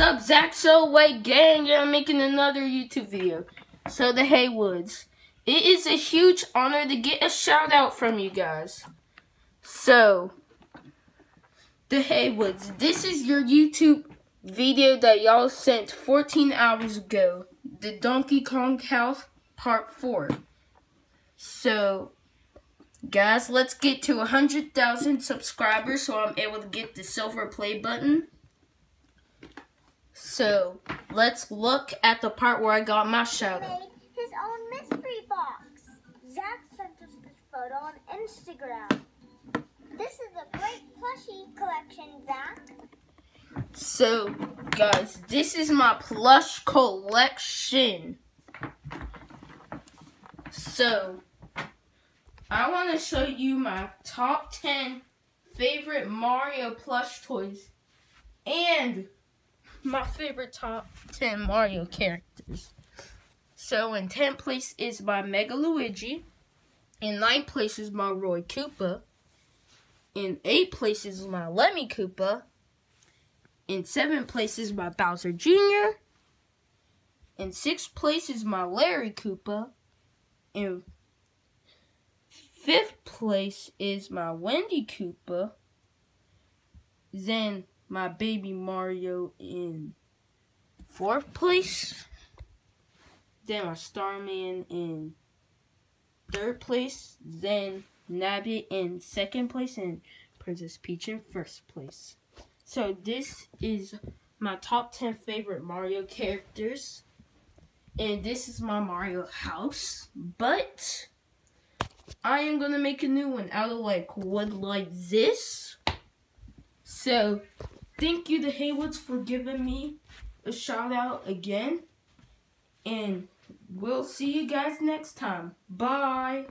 up, Zach So White gang? Yeah, I'm making another YouTube video. So, the Heywoods. It is a huge honor to get a shout out from you guys. So, the Heywoods. This is your YouTube video that y'all sent 14 hours ago. The Donkey Kong House Part 4. So, guys, let's get to 100,000 subscribers so I'm able to get the silver play button. So, let's look at the part where I got my shout out. his own mystery box. Zach sent us this photo on Instagram. This is a great plushie collection, Zach. So, guys, this is my plush collection. So, I want to show you my top 10 favorite Mario plush toys and my favorite top 10 Mario characters. So in 10th place is my Mega Luigi. In 9th place is my Roy Koopa. In 8th place is my Lemmy Koopa. In 7th place is my Bowser Jr. In 6th place is my Larry Koopa. In 5th place is my Wendy Koopa. Then my baby Mario in fourth place. Then my Starman in third place. Then Nabbit in second place. And Princess Peach in first place. So this is my top 10 favorite Mario characters. And this is my Mario house. But I am going to make a new one out of like wood like this. So thank you to Heywoods for giving me a shout out again. And we'll see you guys next time. Bye.